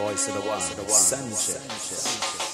Voice of the one, Sanchez. Now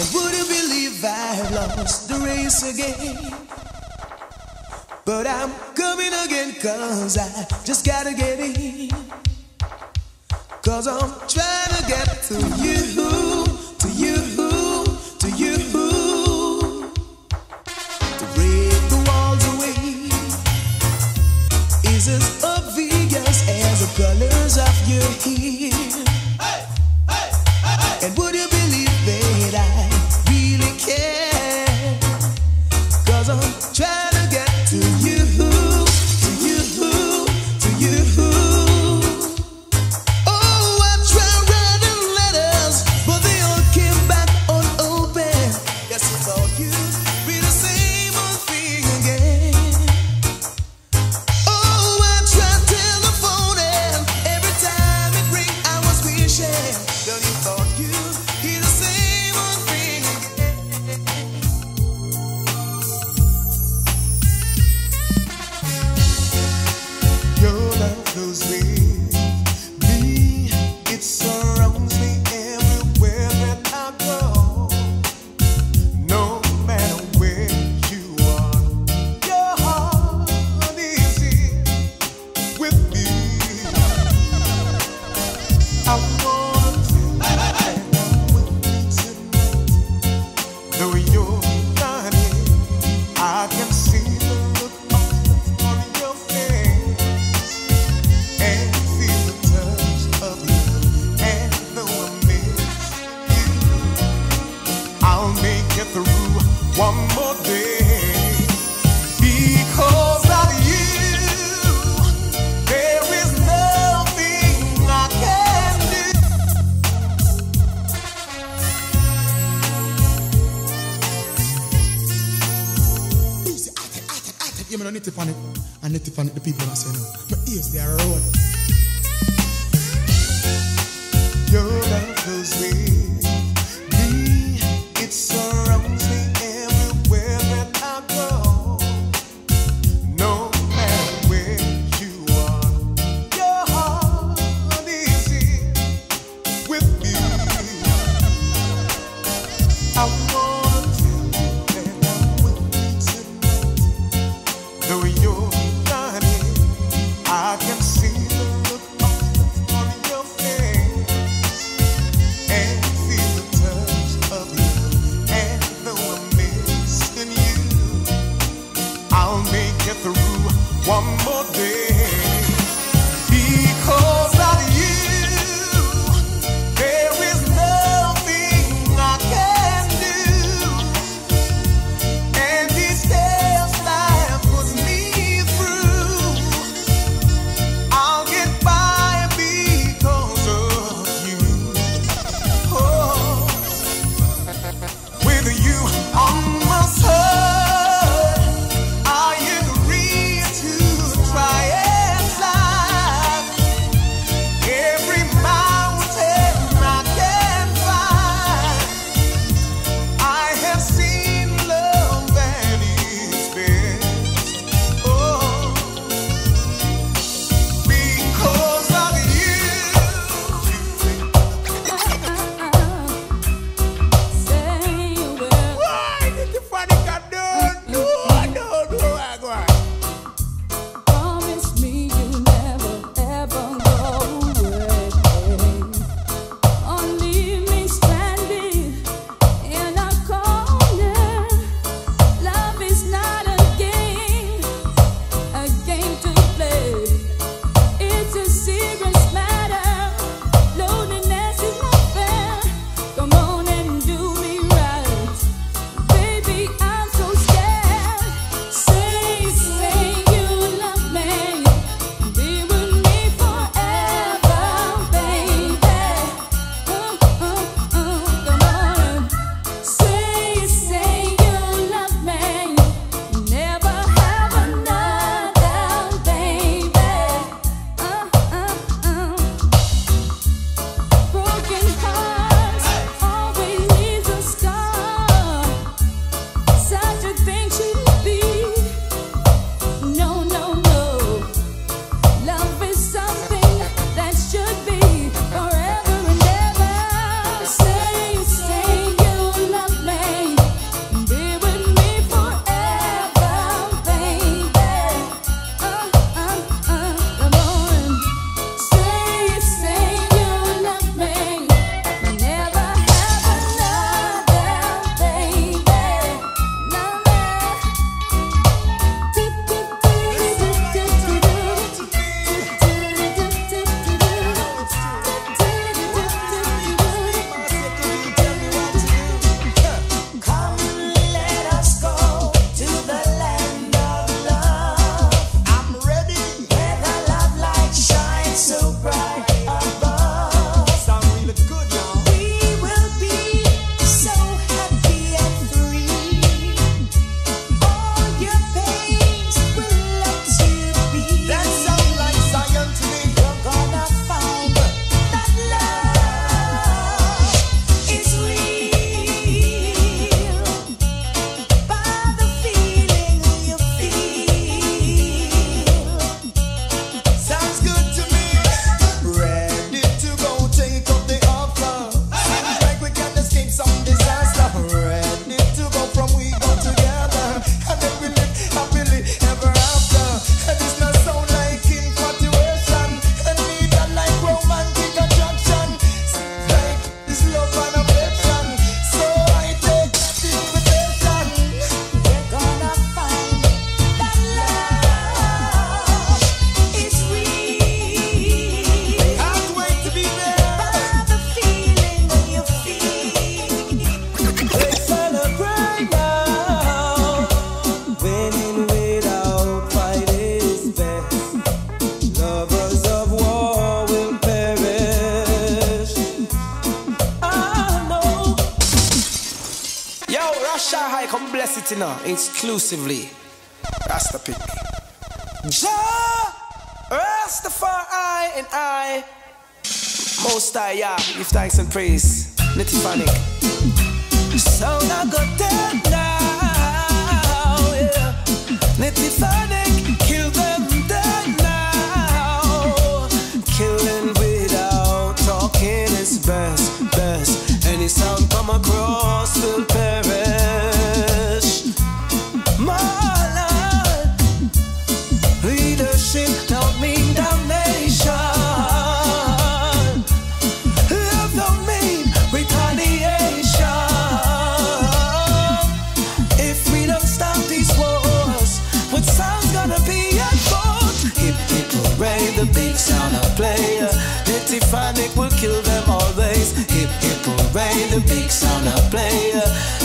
Would you believe I have lost the race again? But I'm coming again cause I just gotta get in. Cause I'm trying to get to you, to you, to you. To break the walls away is as obvious as the colors of your hair. bit on it and need to find it, the people are saying, no. But ears, they are rolling. Your love goes with exclusively Rasta pick. Jah Rastafari and I, Most High, yeah, give thanks and praise. Nitiphanic. Sound I got them now, yeah. Nitiphanic, kill them dead now. Killing without talking is best, best. Any sound come across the the beats on a player.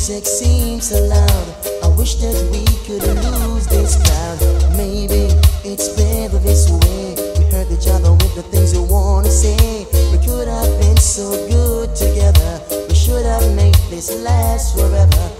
music seems so loud. I wish that we could lose this crowd. Maybe it's better this way. We hurt each other with the things we wanna say. We could have been so good together. We should have made this last forever.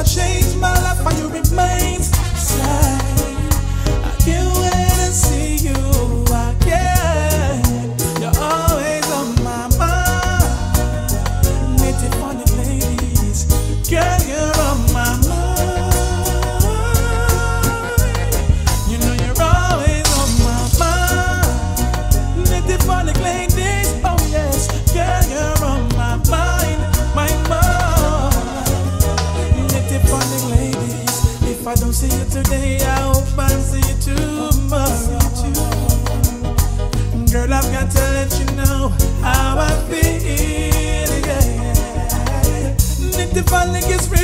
I change my life, and you remind how I feel. Yeah. Need to find the falling.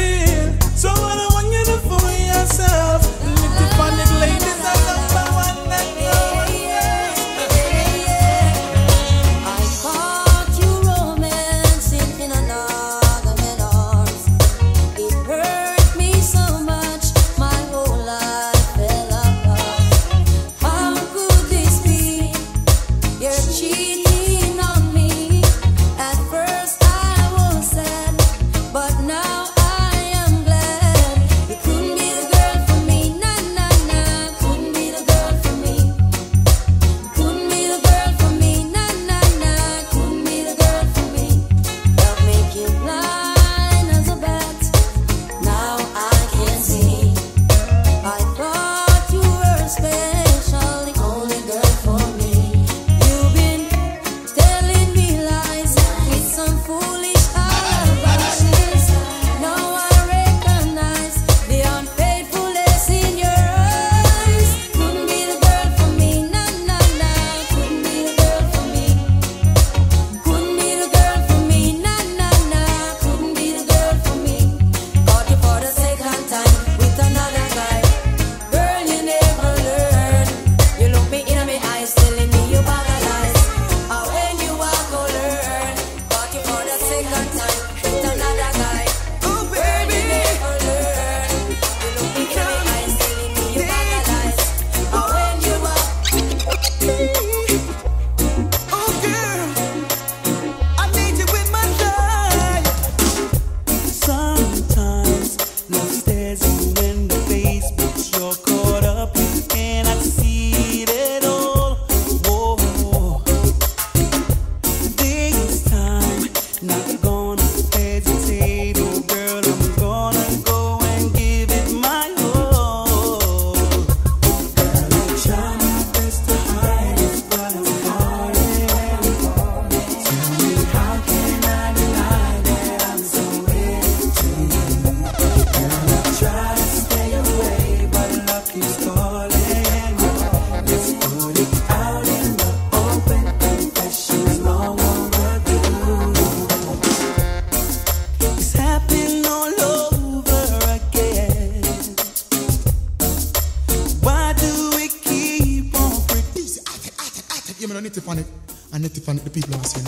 be lost in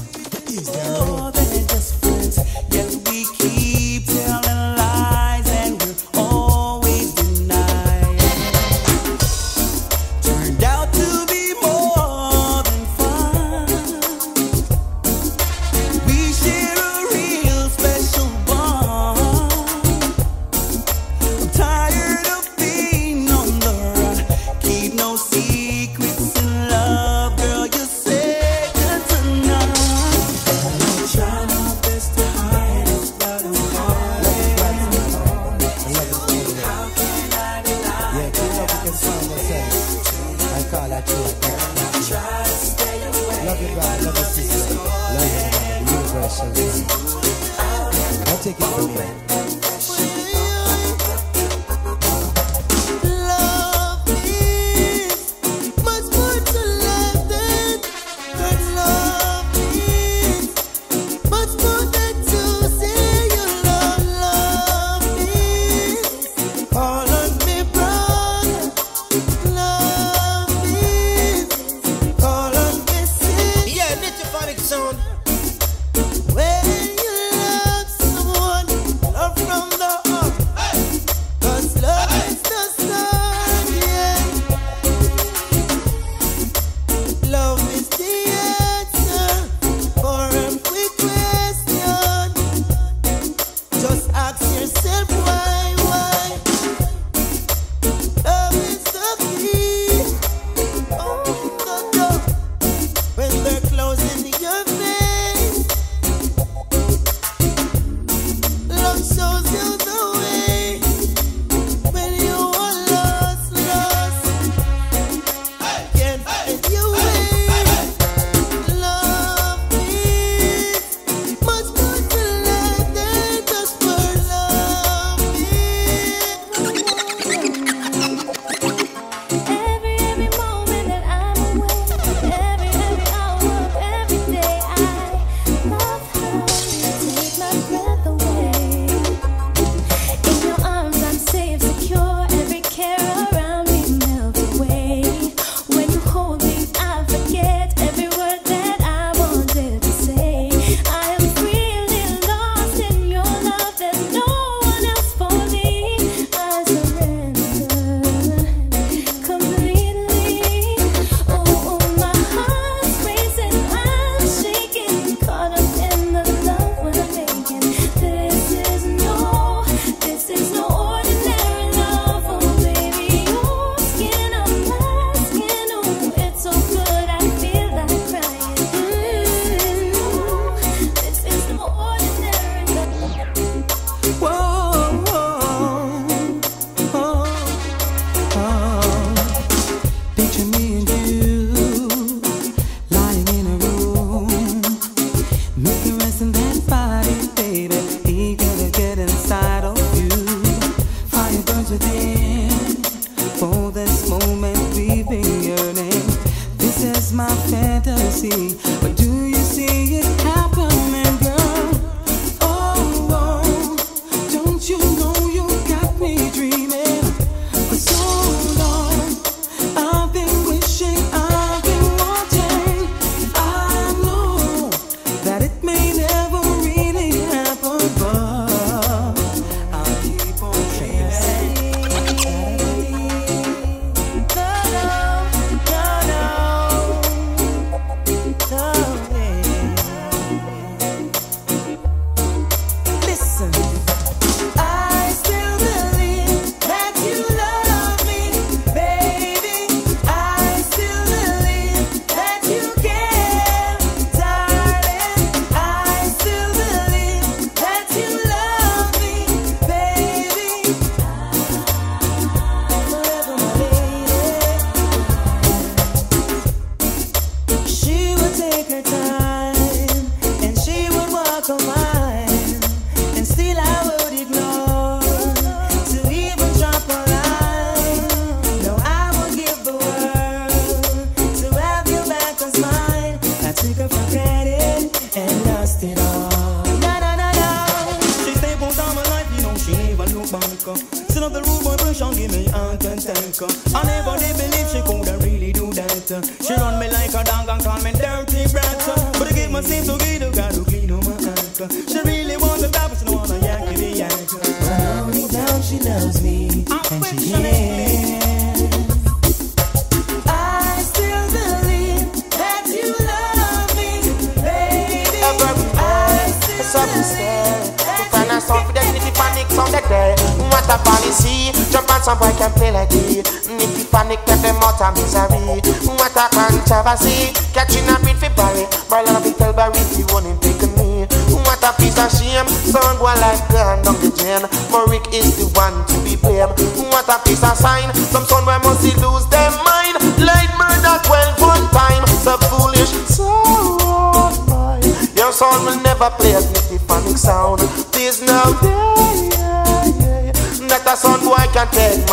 a son boy can take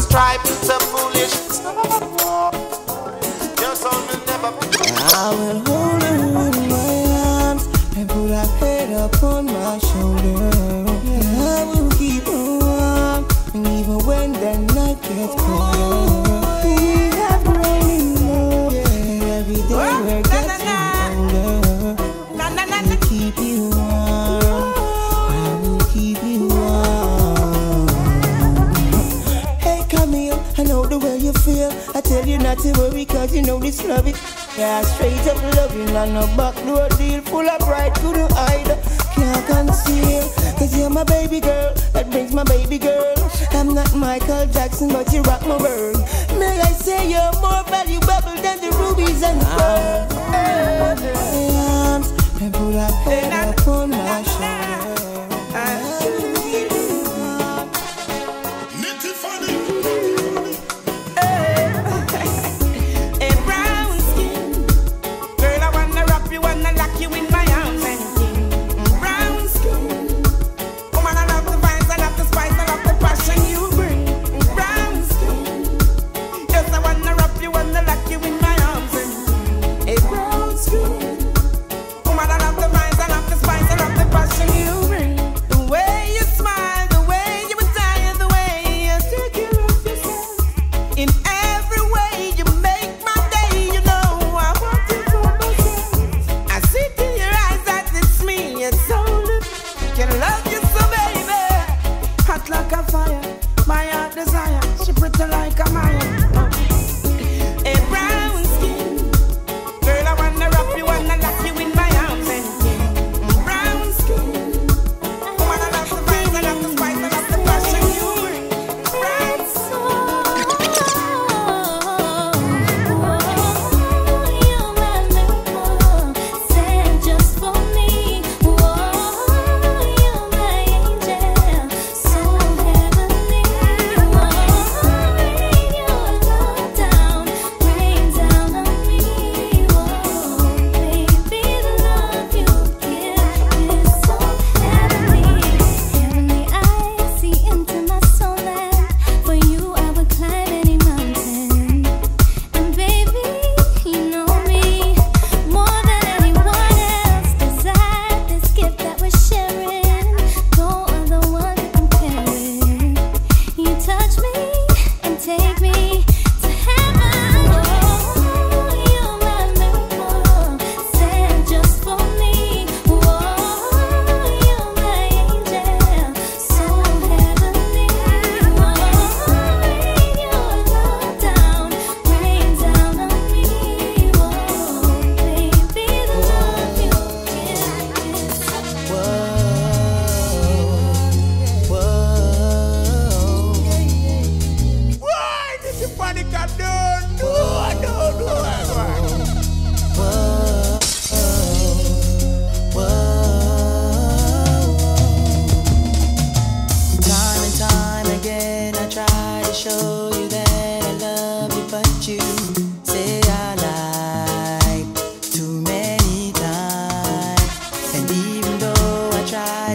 stripe. Foolish. Your son will never. I will hold her in my arms and put her head upon my shoulder. I will keep her warm, even when the night gets cold. to worry cause you know this love it. Yeah, straight up loving and no backdoor deal Full of pride, couldn't hide, can't conceal Cause you're my baby girl, that brings my baby girl. I'm not Michael Jackson but you rock my world. May I say you're more valuable than the rubies and the pearls My arms, and pull up, my shoulder.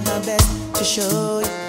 tried my best to show you.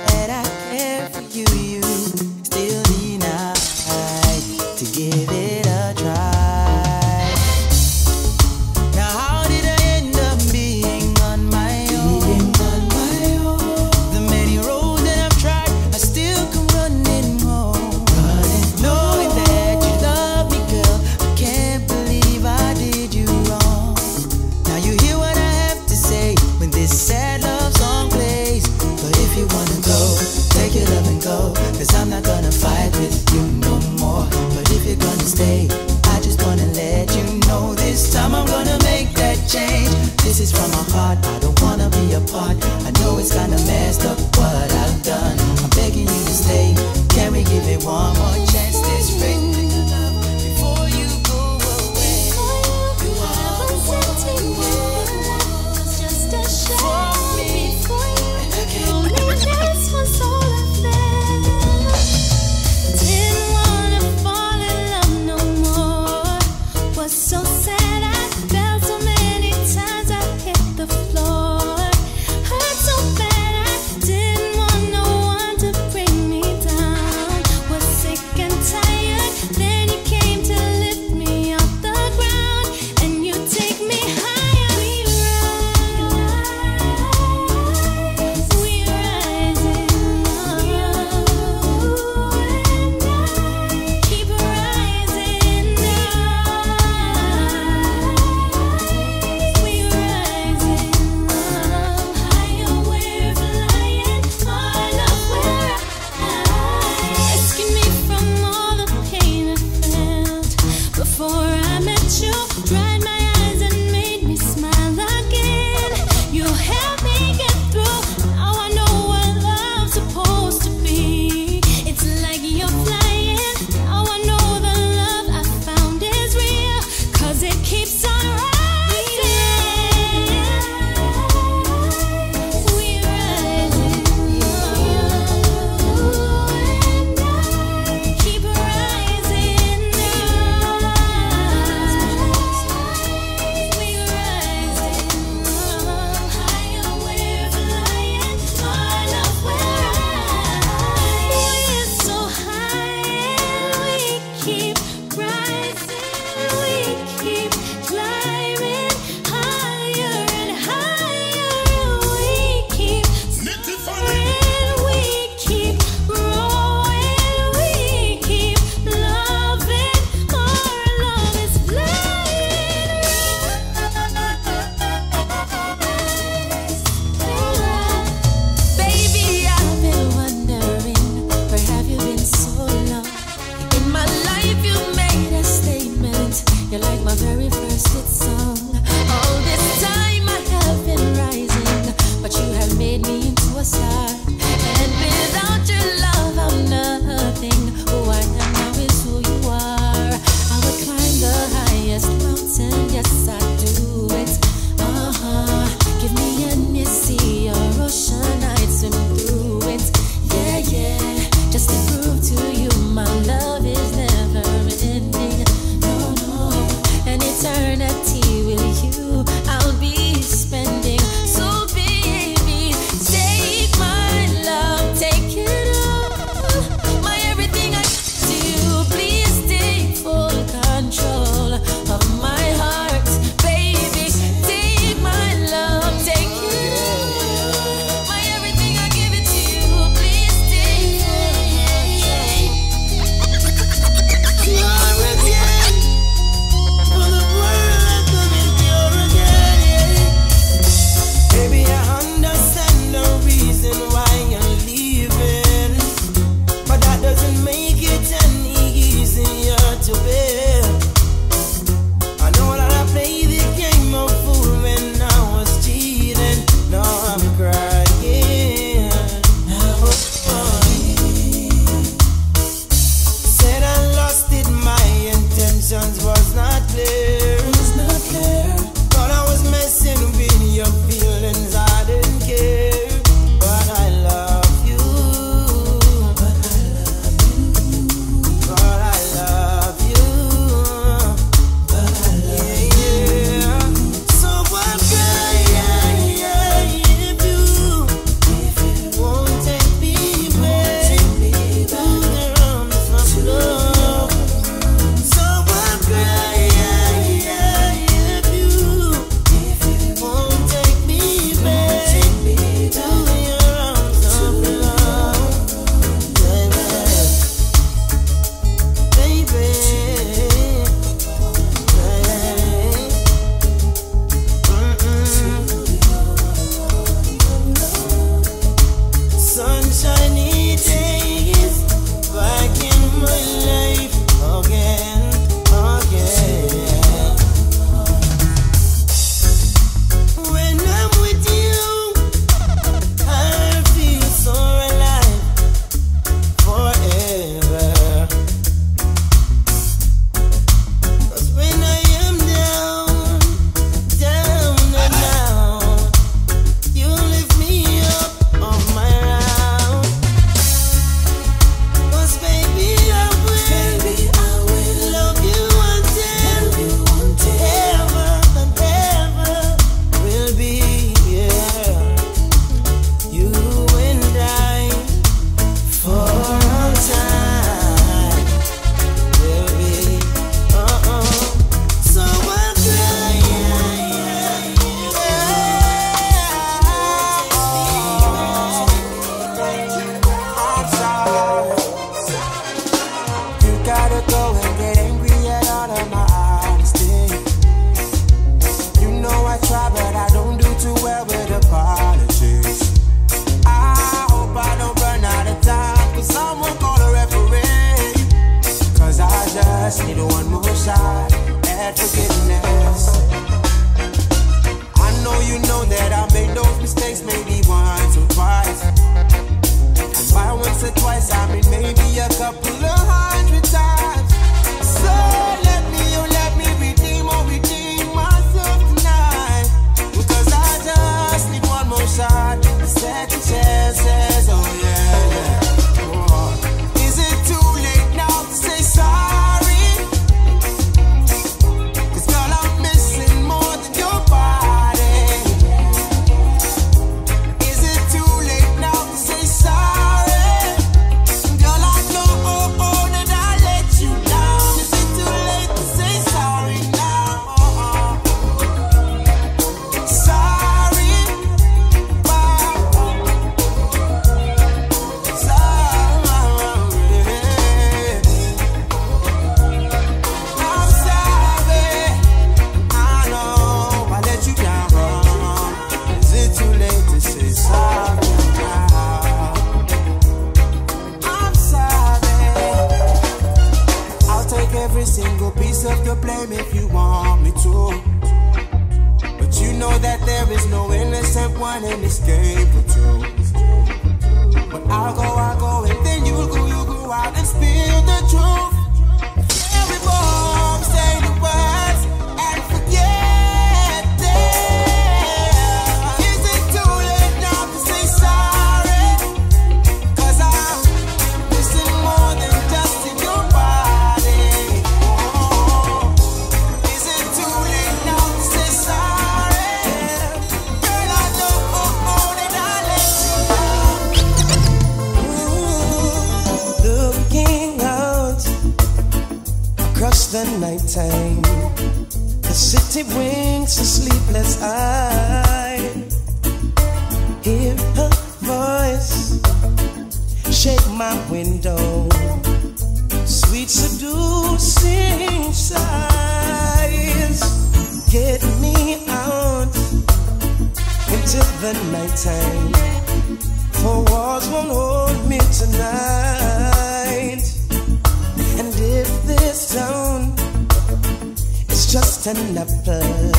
and apple.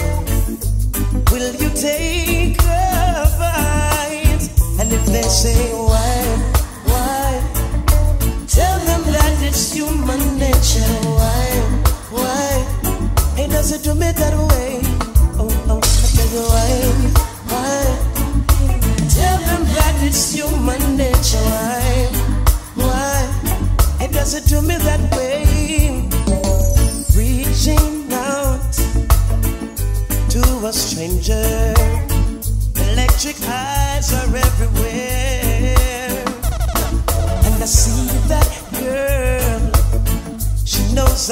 Will you take a bite? And if they say,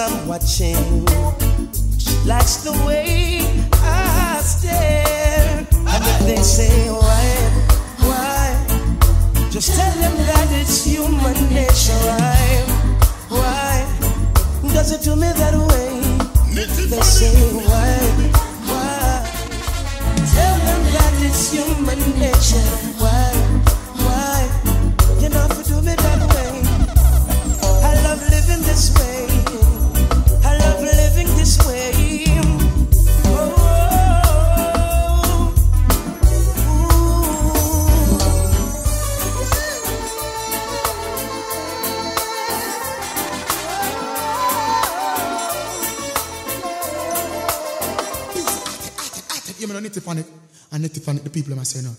I'm watching. That's the way I stare. And if they say, why, why? Just tell them that it's human nature. Why, why? Does it to me that seno